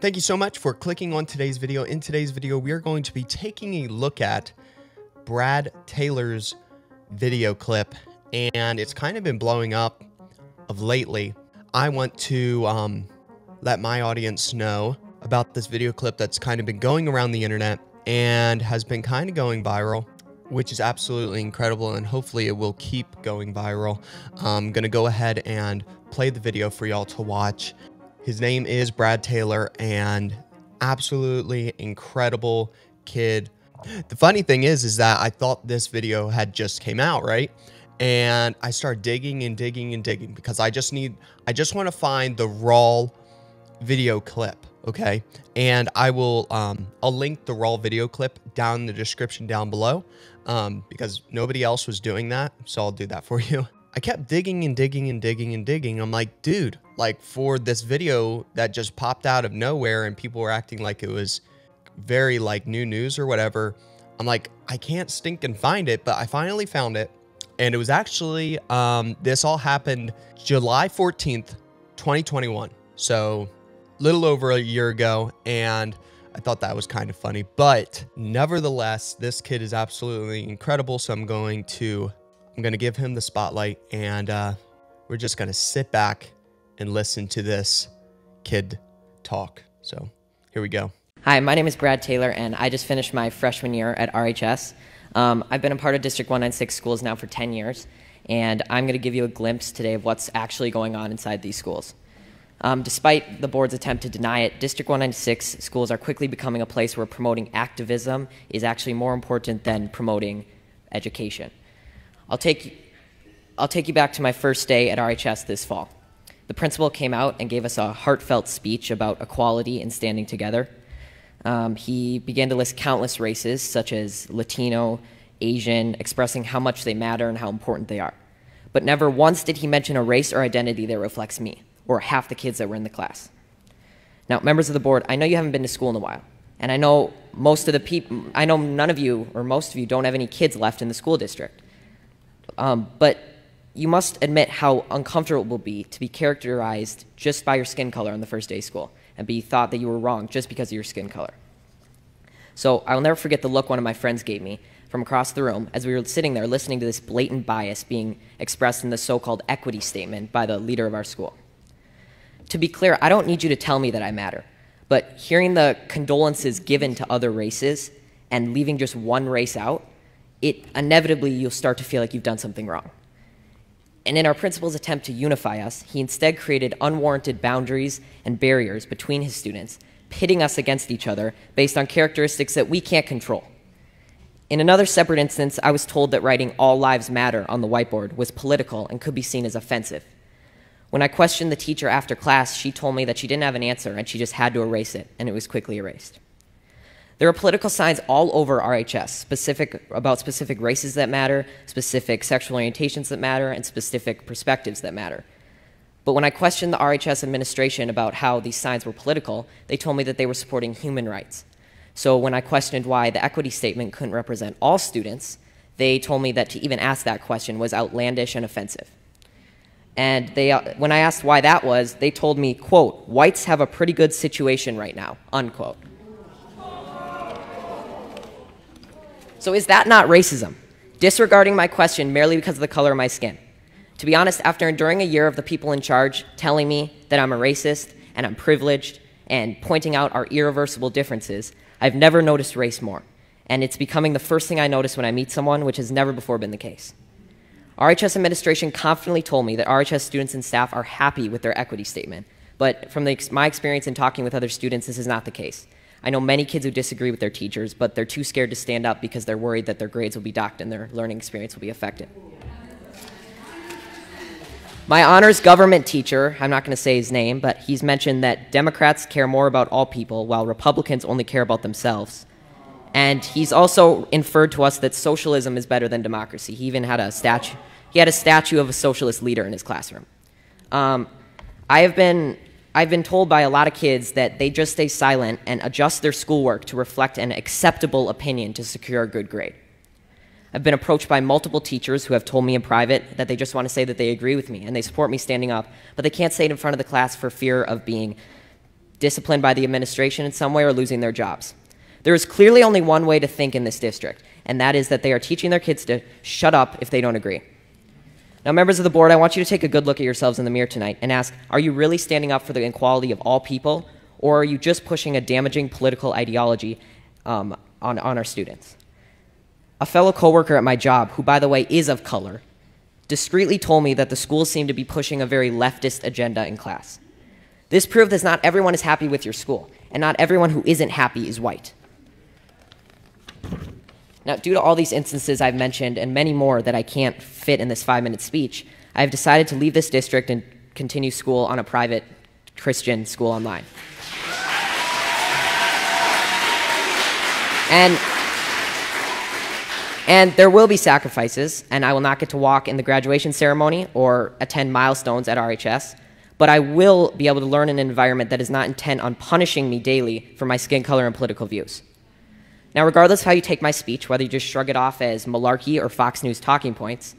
Thank you so much for clicking on today's video. In today's video, we are going to be taking a look at Brad Taylor's video clip, and it's kind of been blowing up of lately. I want to um, let my audience know about this video clip that's kind of been going around the internet and has been kind of going viral, which is absolutely incredible, and hopefully it will keep going viral. I'm to go ahead and play the video for y'all to watch. His name is Brad Taylor, and absolutely incredible kid. The funny thing is, is that I thought this video had just came out, right? And I start digging and digging and digging because I just need, I just want to find the raw video clip, okay? And I will, um, I'll link the raw video clip down in the description down below um, because nobody else was doing that. So I'll do that for you. I kept digging and digging and digging and digging. I'm like, dude, like for this video that just popped out of nowhere and people were acting like it was very like new news or whatever. I'm like, I can't stink and find it, but I finally found it. And it was actually, um, this all happened July 14th, 2021. So little over a year ago. And I thought that was kind of funny, but nevertheless, this kid is absolutely incredible. So I'm going to I'm going to give him the spotlight and uh, we're just going to sit back and listen to this kid talk. So here we go. Hi, my name is Brad Taylor, and I just finished my freshman year at RHS. Um, I've been a part of District 196 schools now for 10 years, and I'm going to give you a glimpse today of what's actually going on inside these schools. Um, despite the board's attempt to deny it, District 196 schools are quickly becoming a place where promoting activism is actually more important than promoting education. I'll take, I'll take you back to my first day at RHS this fall. The principal came out and gave us a heartfelt speech about equality and standing together. Um, he began to list countless races, such as Latino, Asian, expressing how much they matter and how important they are. But never once did he mention a race or identity that reflects me, or half the kids that were in the class. Now, members of the board, I know you haven't been to school in a while, and I know most of the people, I know none of you, or most of you, don't have any kids left in the school district. Um, but you must admit how uncomfortable it will be to be characterized just by your skin color on the first day of school and be thought that you were wrong just because of your skin color. So I will never forget the look one of my friends gave me from across the room as we were sitting there listening to this blatant bias being expressed in the so called equity statement by the leader of our school. To be clear, I don't need you to tell me that I matter, but hearing the condolences given to other races and leaving just one race out it inevitably you'll start to feel like you've done something wrong. And in our principal's attempt to unify us, he instead created unwarranted boundaries and barriers between his students, pitting us against each other based on characteristics that we can't control. In another separate instance, I was told that writing All Lives Matter on the whiteboard was political and could be seen as offensive. When I questioned the teacher after class, she told me that she didn't have an answer and she just had to erase it, and it was quickly erased. There are political signs all over RHS, specific about specific races that matter, specific sexual orientations that matter, and specific perspectives that matter. But when I questioned the RHS administration about how these signs were political, they told me that they were supporting human rights. So when I questioned why the equity statement couldn't represent all students, they told me that to even ask that question was outlandish and offensive. And they, uh, when I asked why that was, they told me, quote, whites have a pretty good situation right now, unquote. So is that not racism? Disregarding my question merely because of the color of my skin. To be honest, after enduring a year of the people in charge telling me that I'm a racist and I'm privileged and pointing out our irreversible differences, I've never noticed race more. And it's becoming the first thing I notice when I meet someone, which has never before been the case. RHS administration confidently told me that RHS students and staff are happy with their equity statement, but from the, my experience in talking with other students, this is not the case. I know many kids who disagree with their teachers, but they're too scared to stand up because they're worried that their grades will be docked and their learning experience will be affected. My honors government teacher, I'm not going to say his name, but he's mentioned that Democrats care more about all people while Republicans only care about themselves. And he's also inferred to us that socialism is better than democracy. He even had a statue. He had a statue of a socialist leader in his classroom. Um, I have been I've been told by a lot of kids that they just stay silent and adjust their schoolwork to reflect an acceptable opinion to secure a good grade. I've been approached by multiple teachers who have told me in private that they just want to say that they agree with me and they support me standing up, but they can't say it in front of the class for fear of being disciplined by the administration in some way, or losing their jobs. There is clearly only one way to think in this district, and that is that they are teaching their kids to shut up if they don't agree. Now, members of the board, I want you to take a good look at yourselves in the mirror tonight and ask Are you really standing up for the equality of all people, or are you just pushing a damaging political ideology um, on, on our students? A fellow coworker at my job, who by the way is of color, discreetly told me that the school seemed to be pushing a very leftist agenda in class. This proved that not everyone is happy with your school, and not everyone who isn't happy is white. Now, due to all these instances I've mentioned and many more that I can't fit in this five minute speech, I have decided to leave this district and continue school on a private Christian school online. And and there will be sacrifices, and I will not get to walk in the graduation ceremony or attend milestones at RHS, but I will be able to learn in an environment that is not intent on punishing me daily for my skin color and political views. Now, regardless of how you take my speech, whether you just shrug it off as malarkey or Fox News talking points,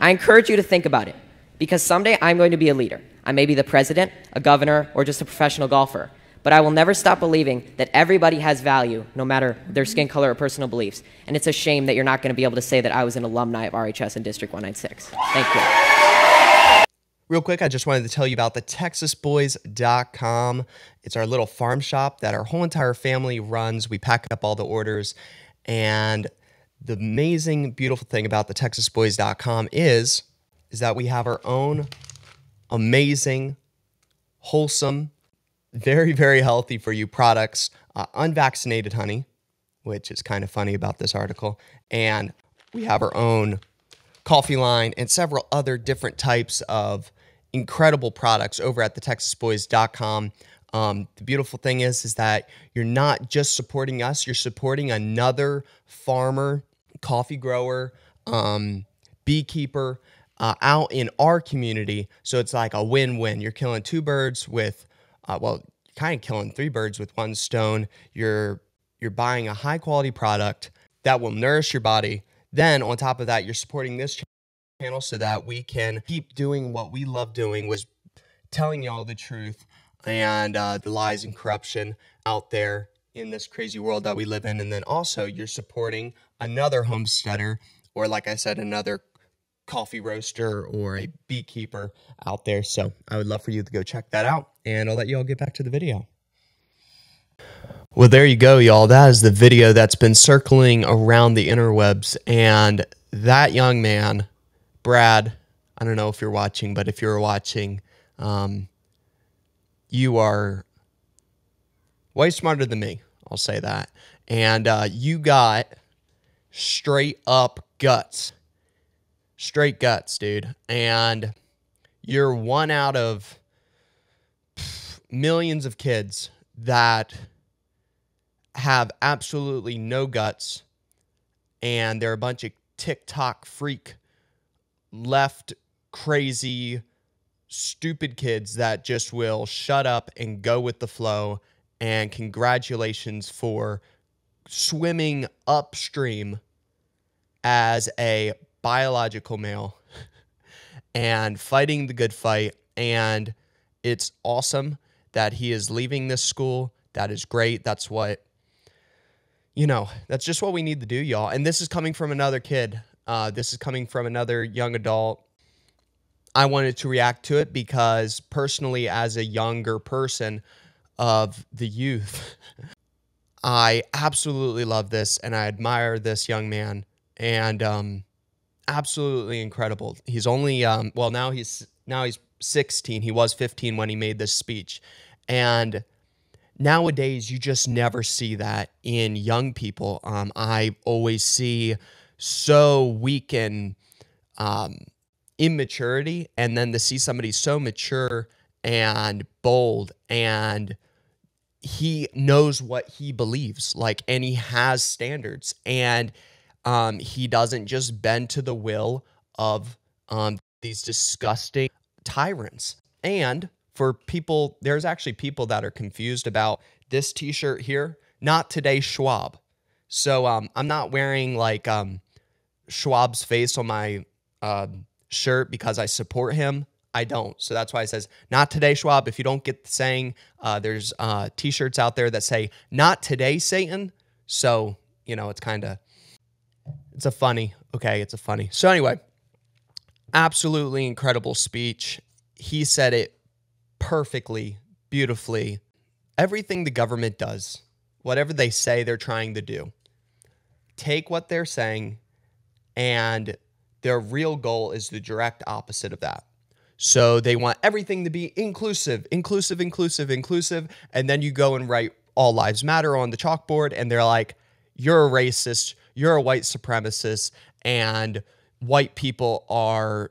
I encourage you to think about it, because someday I'm going to be a leader. I may be the president, a governor, or just a professional golfer, but I will never stop believing that everybody has value, no matter their skin color or personal beliefs. And it's a shame that you're not going to be able to say that I was an alumni of RHS in District 196. Thank you. Real quick, I just wanted to tell you about the TexasBoys.com. It's our little farm shop that our whole entire family runs. We pack up all the orders. And the amazing, beautiful thing about the TexasBoys.com is, is that we have our own amazing, wholesome, very, very healthy for you products, uh, unvaccinated honey, which is kind of funny about this article. And we have our own coffee line and several other different types of incredible products over at the texasboys.com. Um, the beautiful thing is, is that you're not just supporting us, you're supporting another farmer, coffee grower, um, beekeeper uh, out in our community. So it's like a win win. You're killing two birds with uh, well, kind of killing three birds with one stone. You're you're buying a high quality product that will nourish your body. Then on top of that, you're supporting this channel so that we can keep doing what we love doing, was telling y'all the truth and uh, the lies and corruption out there in this crazy world that we live in. And then also you're supporting another homesteader or like I said, another coffee roaster or a beekeeper out there. So I would love for you to go check that out and I'll let you all get back to the video. Well, there you go, y'all. That is the video that's been circling around the interwebs. And that young man, Brad, I don't know if you're watching, but if you're watching, um, you are way smarter than me. I'll say that. And uh, you got straight up guts straight guts, dude. And you're one out of millions of kids that have absolutely no guts and they're a bunch of TikTok freak left crazy stupid kids that just will shut up and go with the flow and congratulations for swimming upstream as a biological male and fighting the good fight. And it's awesome that he is leaving this school. That is great. That's what, you know, that's just what we need to do, y'all. And this is coming from another kid. Uh, this is coming from another young adult. I wanted to react to it because personally, as a younger person of the youth, I absolutely love this and I admire this young man. And um, absolutely incredible. He's only um, well now he's now he's 16. He was 15 when he made this speech, and nowadays you just never see that in young people. Um, I always see so weak and um, immaturity, and then to see somebody so mature and bold and he knows what he believes like and he has standards and um, he doesn't just bend to the will of um, these disgusting tyrants. And for people, there's actually people that are confused about this T-shirt here. Not today, Schwab. So um, I'm not wearing like um, Schwab's face on my uh, shirt because I support him. I don't. So that's why it says, not today, Schwab. If you don't get the saying, uh, there's uh, t shirts out there that say, not today, Satan. So, you know, it's kind of, it's a funny, okay, it's a funny. So, anyway, absolutely incredible speech. He said it perfectly, beautifully. Everything the government does, whatever they say they're trying to do, take what they're saying and their real goal is the direct opposite of that. So they want everything to be inclusive, inclusive, inclusive, inclusive. And then you go and write All Lives Matter on the chalkboard, and they're like, you're a racist, you're a white supremacist, and white people are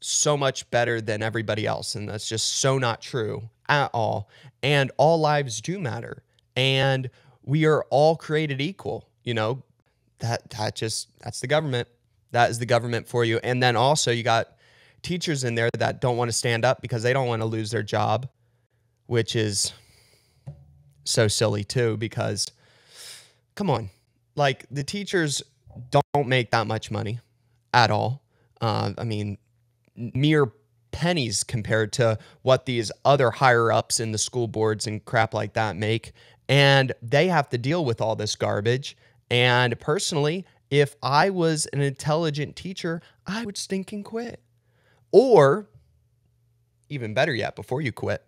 so much better than everybody else. And that's just so not true at all. And all lives do matter. And we are all created equal. You know, that that just that's the government. That is the government for you. And then also you got teachers in there that don't want to stand up because they don't want to lose their job, which is so silly too because come on. Like the teachers don't make that much money at all. Uh, I mean, mere pennies compared to what these other higher ups in the school boards and crap like that make. And they have to deal with all this garbage. And personally, if I was an intelligent teacher, I would stink and quit. Or, even better yet, before you quit,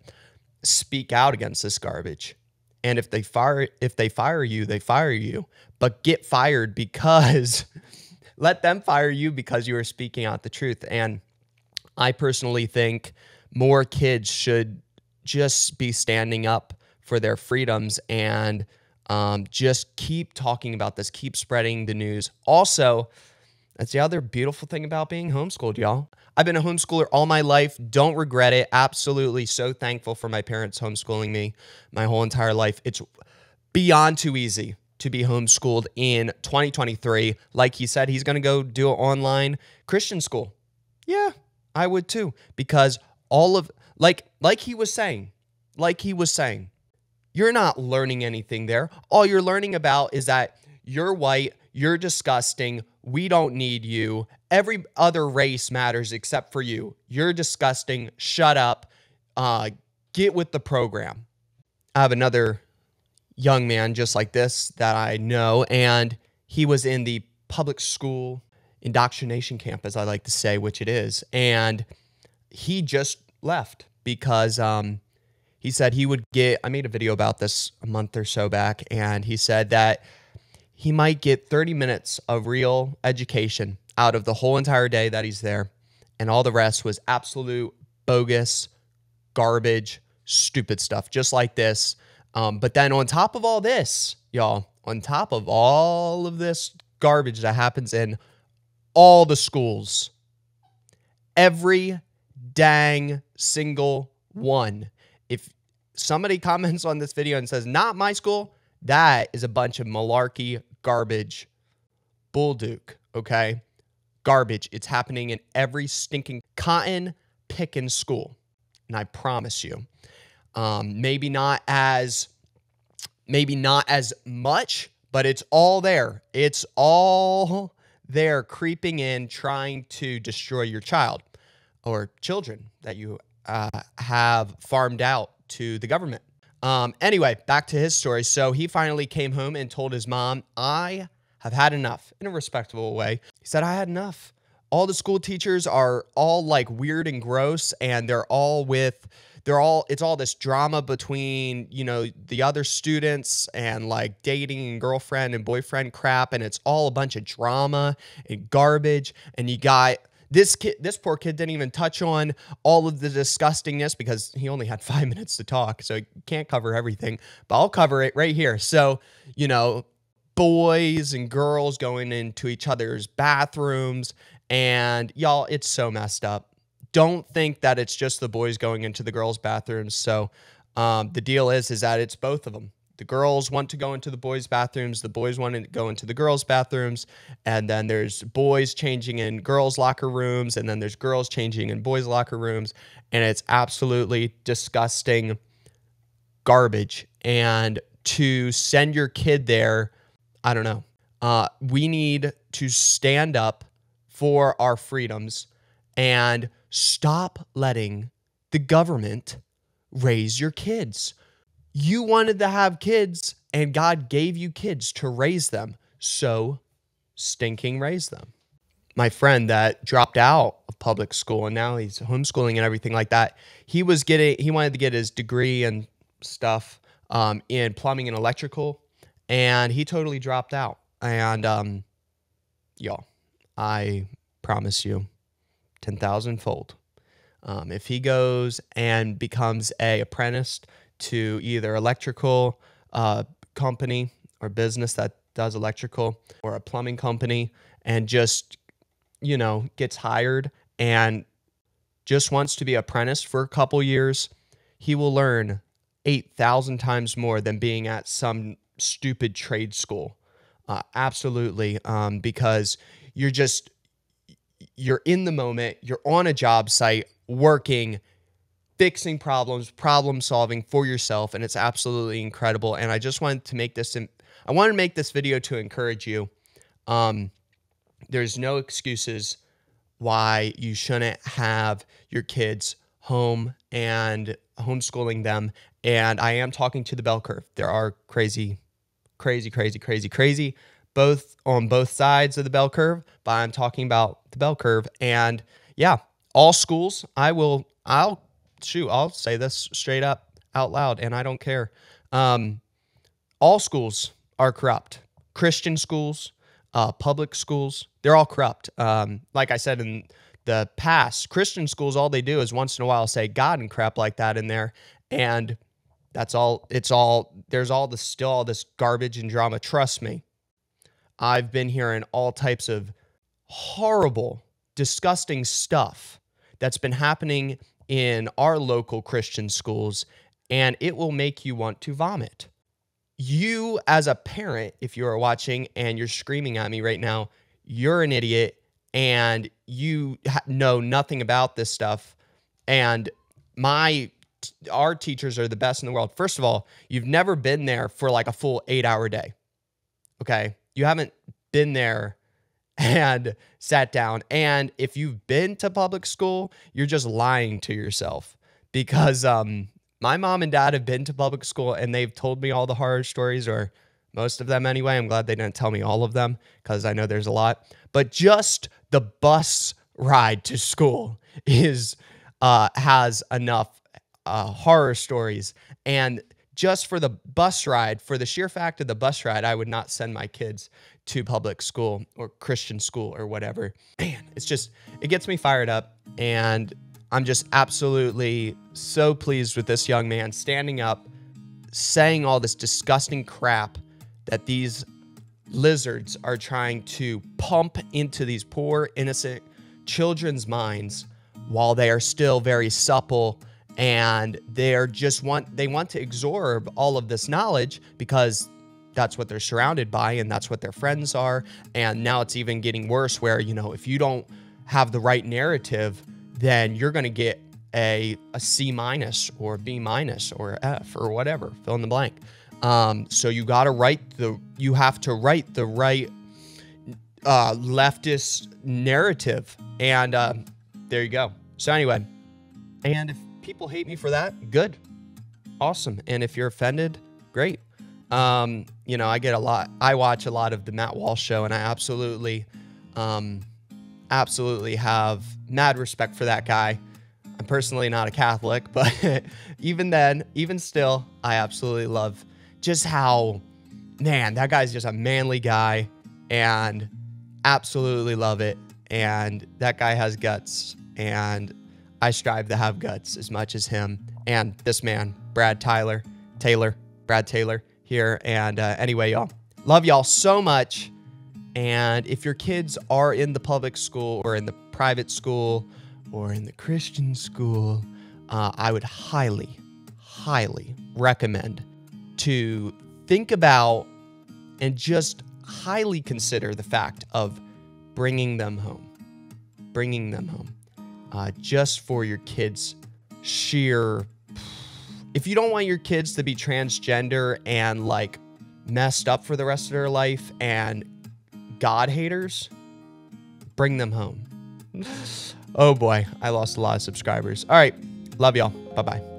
speak out against this garbage. And if they fire if they fire you, they fire you. But get fired because let them fire you because you are speaking out the truth. And I personally think more kids should just be standing up for their freedoms and um, just keep talking about this, keep spreading the news. Also, that's the other beautiful thing about being homeschooled, y'all. I've been a homeschooler all my life. Don't regret it. Absolutely so thankful for my parents homeschooling me my whole entire life. It's beyond too easy to be homeschooled in 2023. Like he said, he's going to go do an online Christian school. Yeah, I would too because all of like like he was saying, like he was saying, you're not learning anything there. All you're learning about is that you're white, you're disgusting, we don't need you. Every other race matters except for you. You're disgusting. Shut up. Uh, get with the program. I have another young man just like this that I know, and he was in the public school indoctrination camp, as I like to say, which it is. And he just left because um, he said he would get, I made a video about this a month or so back, and he said that he might get 30 minutes of real education out of the whole entire day that he's there. And all the rest was absolute bogus, garbage, stupid stuff, just like this. Um, but then on top of all this, y'all, on top of all of this garbage that happens in all the schools, every dang single one. If somebody comments on this video and says, not my school, that is a bunch of malarkey, garbage, bull duke, okay? Garbage. It's happening in every stinking cotton picking school. And I promise you, um, maybe not as, maybe not as much, but it's all there. It's all there creeping in, trying to destroy your child or children that you uh, have farmed out to the government. Um, anyway, back to his story. So he finally came home and told his mom, I have had enough in a respectable way. He said, I had enough. All the school teachers are all like weird and gross, and they're all with, they're all, it's all this drama between, you know, the other students and like dating and girlfriend and boyfriend crap. And it's all a bunch of drama and garbage. And you got, this kid, this poor kid didn't even touch on all of the disgustingness because he only had five minutes to talk, so he can't cover everything. But I'll cover it right here. So, you know, boys and girls going into each other's bathrooms, and y'all, it's so messed up. Don't think that it's just the boys going into the girls' bathrooms. So, um, the deal is, is that it's both of them the girls want to go into the boys' bathrooms, the boys want to go into the girls' bathrooms, and then there's boys changing in girls' locker rooms, and then there's girls changing in boys' locker rooms, and it's absolutely disgusting garbage. And to send your kid there, I don't know. Uh, we need to stand up for our freedoms and Stop letting the government raise your kids. You wanted to have kids, and God gave you kids to raise them. So stinking raise them. My friend that dropped out of public school and now he's homeschooling and everything like that, he was getting, he wanted to get his degree and stuff um, in plumbing and electrical, and he totally dropped out. And um, y'all, I promise you, 10,000 fold. Um, if he goes and becomes a apprentice to either electrical uh, company or business that does electrical or a plumbing company and just you know gets hired and just wants to be apprentice for a couple years he will learn 8000 times more than being at some stupid trade school. Uh, absolutely um, because you're just you're in the moment you're on a job site working fixing problems, problem solving for yourself, and it's absolutely incredible. And I just wanted to make this. I wanted to make this video to encourage you. Um, there's no excuses why you shouldn't have your kids home and homeschooling them. And I am talking to the bell curve. There are crazy, crazy, crazy, crazy, crazy, both on both sides of the bell curve. But I'm talking about the bell curve. And yeah, all schools, I will, I'll shoot, I'll say this straight up out loud, and I don't care. Um, all schools are corrupt. Christian schools, uh, public schools, they're all corrupt. Um, like I said in the past, Christian schools, all they do is once in a while say God and crap like that in there, and that's all. It's all there's all this still all this garbage and drama. Trust me, I've been hearing all types of horrible, disgusting stuff that's been happening in our local Christian schools, and it will make you want to vomit. You, as a parent, if you are watching and you're screaming at me right now, you're an idiot and you know nothing about this stuff. And my our teachers are the best in the world. First of all, you've never been there for like a full eight hour day. Okay. You haven't been there and sat down. And if you've been to public school, you're just lying to yourself because um, my mom and dad have been to public school and they've told me all the horror stories, or most of them anyway. I'm glad they didn't tell me all of them because I know there's a lot. But just the bus ride to school is uh, has enough uh, horror stories and just for the bus ride, for the sheer fact of the bus ride, I would not send my kids to public school or Christian school or whatever. Man, it's just, it gets me fired up. And I'm just absolutely so pleased with this young man standing up, saying all this disgusting crap that these lizards are trying to pump into these poor, innocent children's minds while they are still very supple and they're just want they want to absorb all of this knowledge because that's what they're surrounded by and that's what their friends are and now it's even getting worse where you know if you don't have the right narrative then you're going to get a, a c minus or b minus or f or whatever fill in the blank um, so you got to write the you have to write the right uh, leftist narrative and uh, there you go so anyway and if people hate me for that, good. Awesome. And if you're offended, great. Um, you know, I get a lot, I watch a lot of the Matt Walsh show, and I absolutely, um, absolutely have mad respect for that guy. I'm personally not a Catholic, but even then, even still, I absolutely love just how, man, that guy's just a manly guy and absolutely love it. And that guy has guts. And I strive to have guts as much as him and this man, Brad Tyler, Taylor, Brad Taylor here. And uh, anyway, y'all, love y'all so much. And if your kids are in the public school or in the private school or in the Christian school, uh, I would highly, highly recommend to think about and just highly consider the fact of bringing them home. Bringing them home uh, just for your kids' sheer. If you don't want your kids to be transgender and like messed up for the rest of their life and God haters, bring them home. Oh boy, I lost a lot of subscribers. All right. Love y'all. Bye bye.